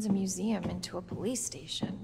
turns a museum into a police station?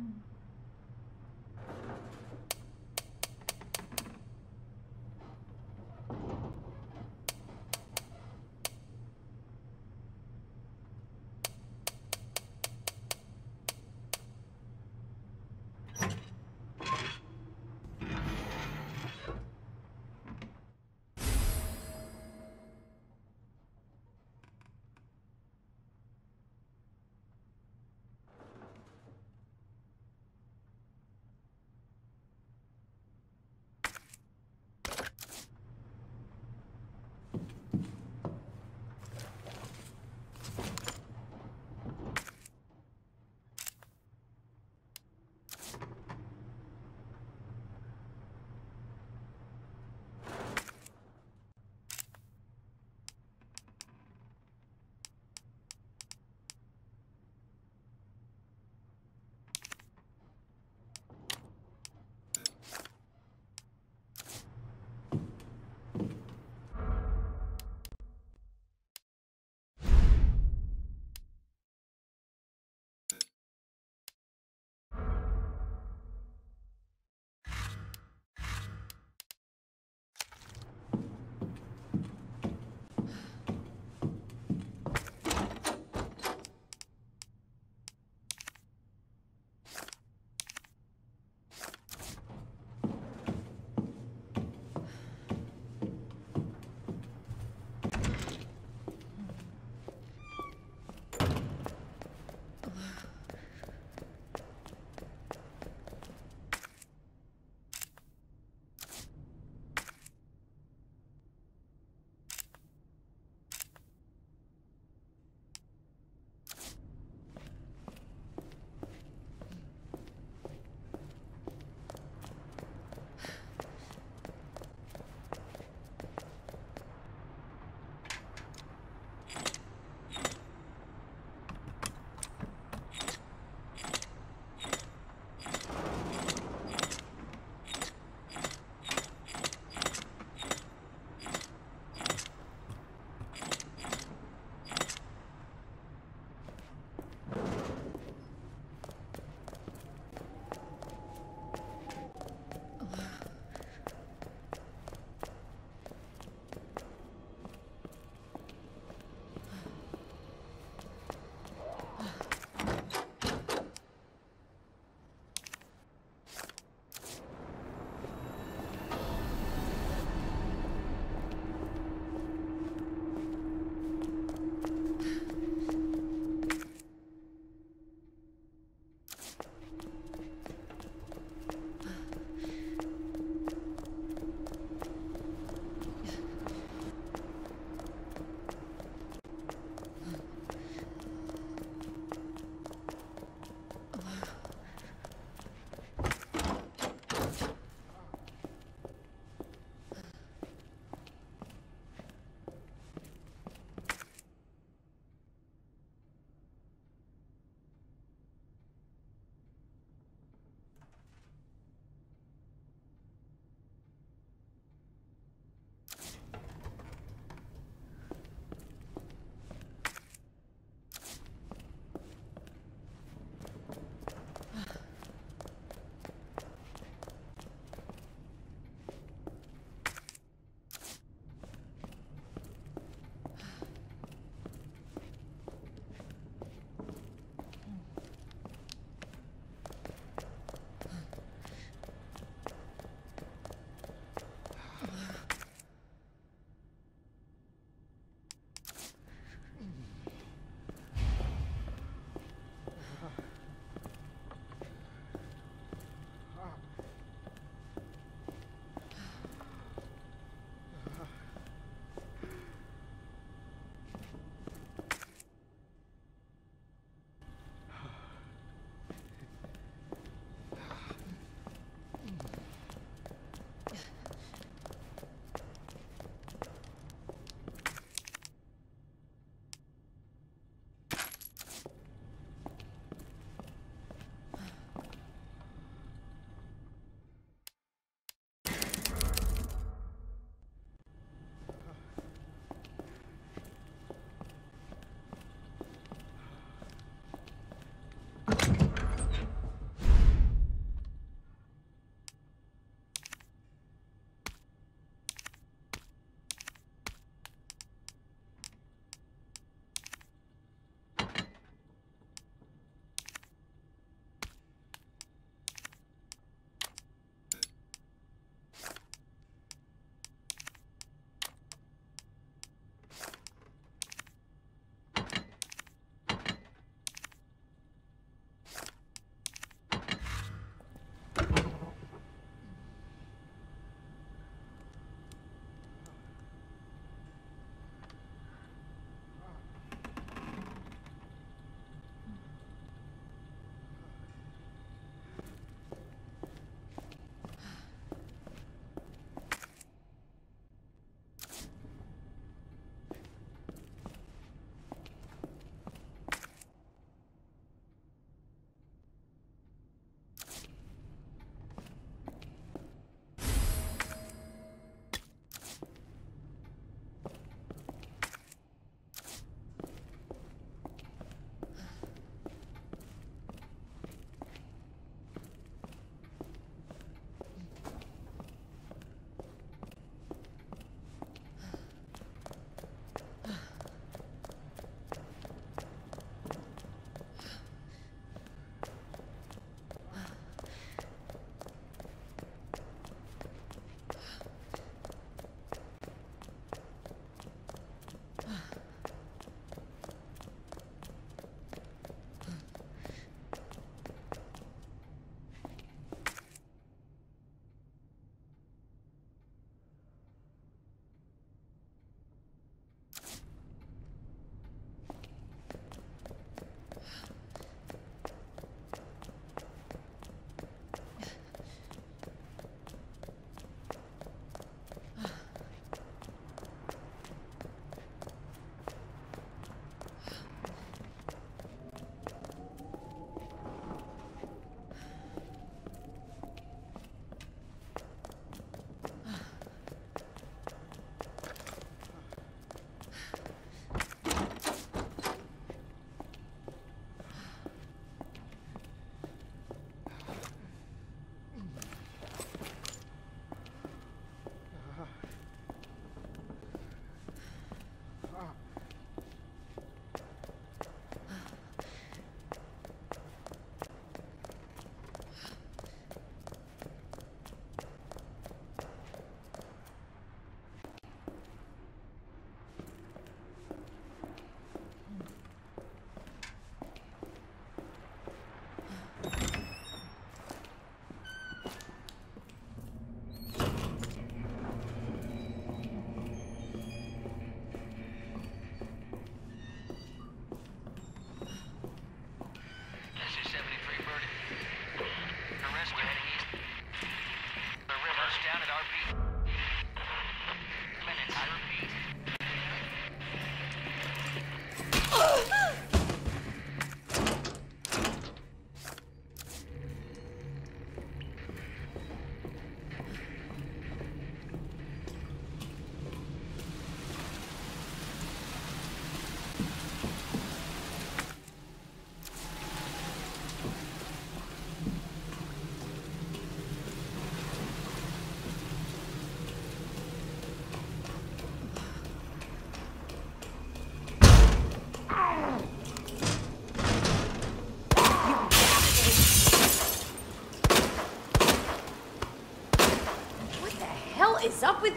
Mm.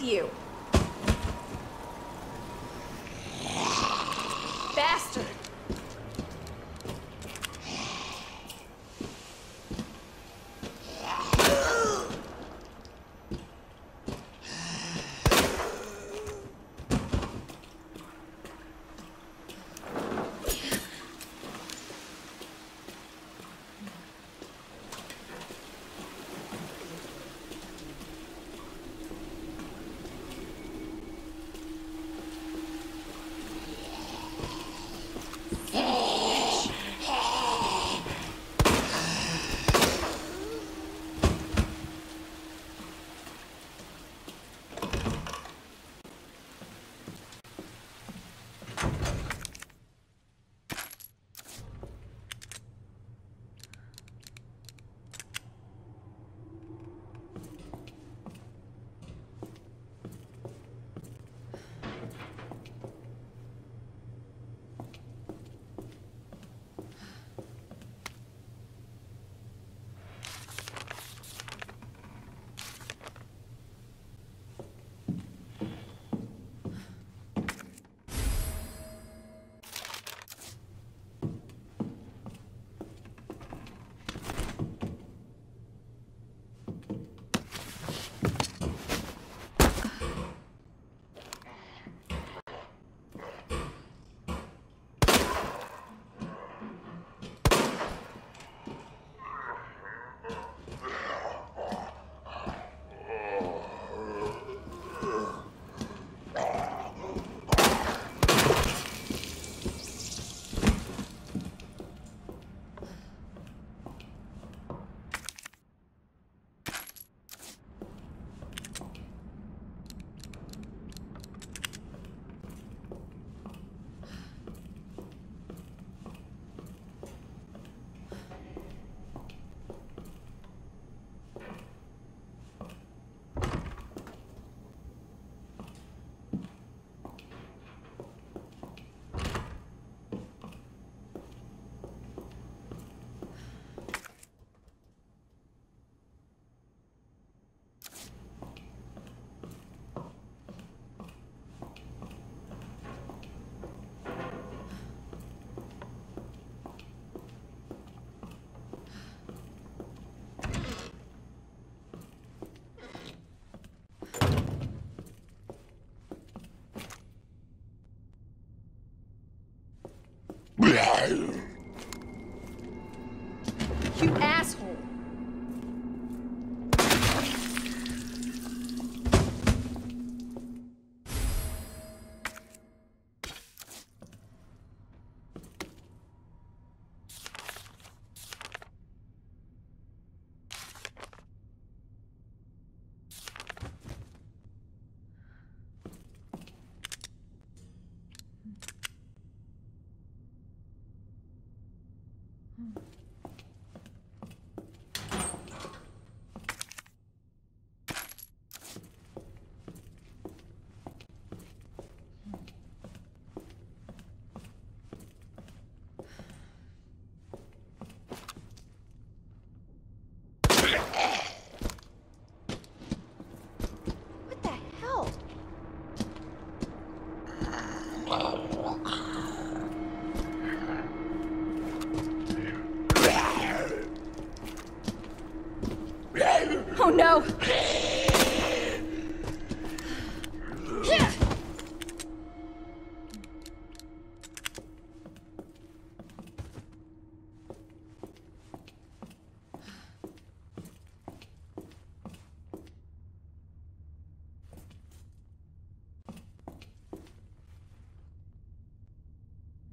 You?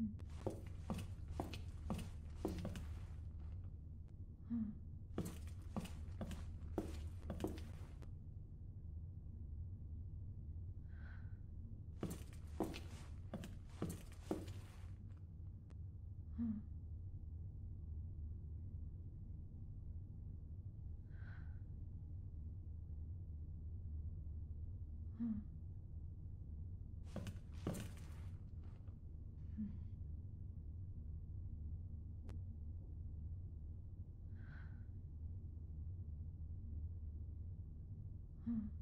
Mm-hmm. Hmm.